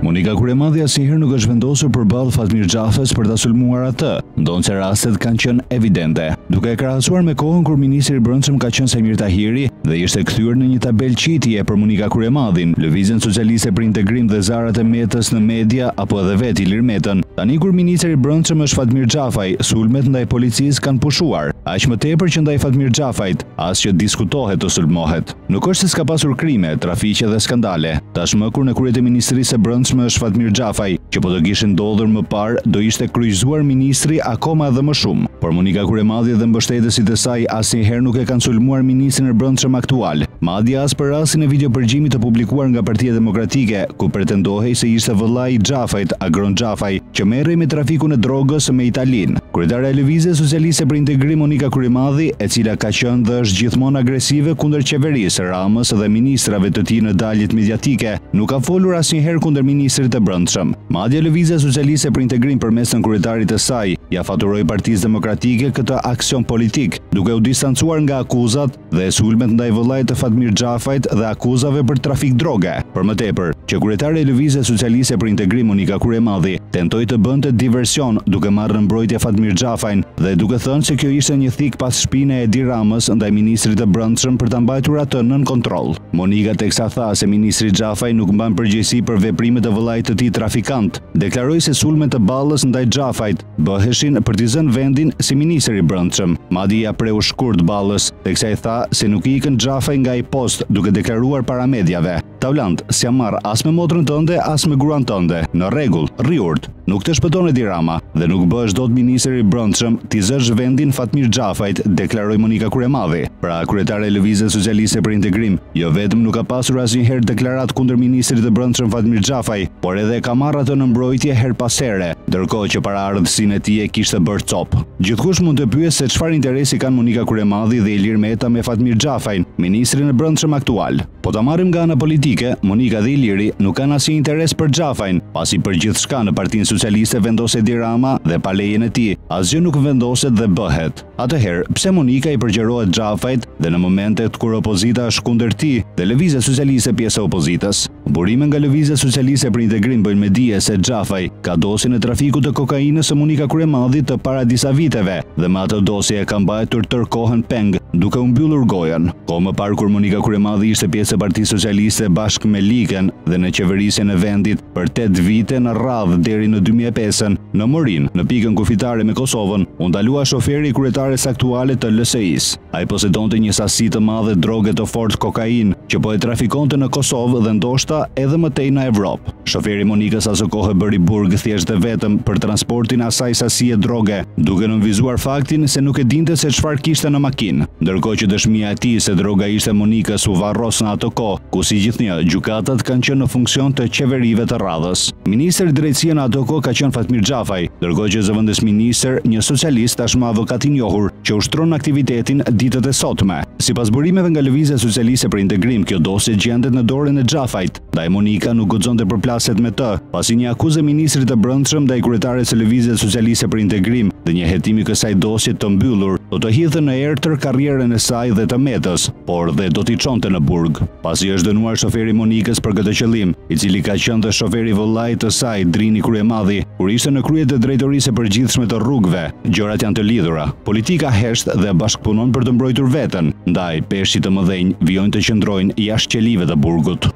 Monika Kryemadhi asnjëherë nuk është vendosur përballë Fatmir Xhafës për ta sulmuar atë, ndonëse rastet kanë qenë evidente. Duke e krahasuar me kohën kur ministër i Brendshëm ka qenë Saimir Tahiri dhe ishte kthyer në një tabelë qitje për Monika Kryemadhin, Lëvizjen Socialiste për Integrim dhe zërat e Metës në media apo edhe vetë Ilir Metën. Tani kur ministër i Brendshëm është Fatmir Xhafaj, sulmet ndaj policisë kanë pushuar. Aq më tepër që ndaj Fatmir Xhafajt, as që diskutohet të sulmohet. Nuk është se s'ka pasur krime, trafiqe dhe skandale. Tashmë kur në krye të Ministrisë së Brendshme është Fatmir Xhafaj, që po të kishin ndodhur më parë, do ishte kryqëzuar ministri akoma edhe më shumë. Por Monika Kryemadhi dhe mbështetësit e saj asnjëherë nuk e kanë sulmuar ministrin e Brendshëm aktual, madje as për rastin e videopërgjimit të publikuar nga Partia Demokratike, ku pretendohej se ishte vëllai i Xhafajt, Agron Xhafaj. që merrej me trafikun e drogës me Italinë. Kryetarja e Lëvizjes Socialiste për Integrim Monika Kryemadhi, e cila ka qenë dhe është gjithmonë agresive kundër qeverisë, Ramës dhe ministrave të tij në daljet mediatike, nuk ka folur asnjëherë kundër ministrit të Brendshëm. Madje Lëvizja Socialiste për Integrim përmes nënkryetarit të saj, ia faturoi Partisë Demokratike këtë aksion politik, duke u distancuar nga akuzat, dhe sulmet ndaj vëllait të Fatmir Xhafajt dhe akuzave për trafik droge. Për më tepër, që kryetarja e Lëvizjes Socialiste për Integrim Monika Kryemadhi tentoi të bënte diversion duke marrë në mbrojtje Fatmir Xhafajn dhe duke thënë se kjo ishte një thikë pas shpine e Edi Ramës ndaj ministrit të Brendshëm për ta mbajtur atë nën kontroll. Monika teksa tha se ministri Xhafaj nuk mban përgjegjësi për veprimet e vëllait të tij trafikant, deklaroi se sulmet e Ballës ndaj Xhafajt, bëheshin për t'i zënë vendin si ministër i Brendshëm. Madje ia preu shkurt Ballës, teksa i tha se nuk i ikën Xhafaj nga ai post duke deklaruar para mediave, Taulant, s'jam marrë as me motrën tënde as me gruan tënde, në rregull, rri urtë, nuk të shpëton Edi Rama dhe nuk bëhesh dot ministër i Brendshëm t'i zësh vendin Fatmir Xhafajt, deklaroi Monika Kryemadhi. Pra, kryetarja e Lëvizjes Socialiste për Integrim, jo vetëm nuk ka pasur asnjëherë deklaratë kundër ministrit të Brendshëm Fatmir Xhafaj, por edhe e ka marrë atë në mbrojtje herë pas here. ndërkohë që paraardhësin e tij e kishte bërë copë. Gjithkush mund të pyesë se çfarë interesi kanë Monika Kryemadhi dhe Ilir Meta me Fatmir Xhafajn, ministrin e Brendshëm aktual. Po ta marrim nga ana politike, Monika dhe Iliri nuk kanë asnjë interes për Xhafajn, pasi për gjithçka në Partinë Socialiste vendos Edi Rama dhe pa lejen e tij, asgjë nuk vendoset dhe bëhet. Atëherë, pse Monika i përgjërohet Xhafajt dhe në momentet kur opozita është kundër tij dhe Lëvizja Socialiste pjesë e opozitës? Burime nga Lëvizja Socialiste për Integrim bëjnë me dije se Xhafaj ka dosjen e trafikut të kokainës së Monika Kryemadhit të para disa viteve dhe me atë dosje e ka mbajtur tërë kohën peng duke u mbyllur gojën. Kohë më parë kur Monika Kryemadhi ishte pjesë e Partisë Socialiste bashkë me Liken dhe në qeverisjen e vendit për tetë vite në rradhë deri në dy mijë e pesën, Në Morinë, në pikën kufitare me Kosovën, u ndalua shoferi i kryetares aktuale të LSI-së. Ai posedonte një sasi të madhe droge të fortë kokainë, që po e trafikonte në Kosovë dhe ndoshta edhe më tej në Evropë. Shoferi i Monikës aso kohë bëri burg thjesht dhe vetëm për transportin e asaj sasie droge, duke nënvizuar faktin se nuk e dinte se çfarë kishte në makinë. Ndërkohë që dëshmia e tij se droga ishte e Monikës u varros në atë kohë, ku si gjithnjë, gjykatat kanë qenë në funksion të qeverive të radhës. Ministër i Drejtësisë në atë kohë ka qenë Fatmir Xhafaj, ndërkohë që zëvendësministër, një socialist tashmë avokat i njohur, që ushtron aktivitetin ditët e sotme. Sipas burimeve nga Lëvizja Socialiste për Integrim, kjo dosje gjendet në dorën e Xhafajt, ndaj Monika nuk guxon të përplaset me të, pasi një akuzë e ministrit të Brendshëm ndaj kryetares së Lëvizjes Socialiste për Integrim dhe një hetim i kësaj dosje të mbyllur, do të hidhte në erë tërë karrierën e saj dhe të Metës. por dhe do t'i çonte në burg, pasi është dënuar shoferi i Monikës për këtë qëllim, i cili ka qenë dhe shoferi i vëllait të saj, Drini Kryemadhi, kur ishte në krye të Drejtorisë së Përgjithshme të Rrugëve. Gjërat janë të lidhura. Politika hesht dhe bashkëpunon për të mbrojtur veten, ndaj peshqit e mëdhenj vijojnë të qëndrojnë jashtë qelive të burgut.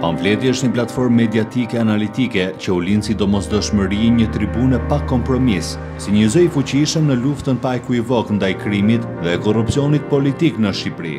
Pamfleti është një platformë mediatike analitike që u lind si domosdoshmëri e një tribune pa kompromis, si një zë i fuqishëm në luftën pa ekuivok ndaj krimit dhe korrupsionit politik në Shqipëri.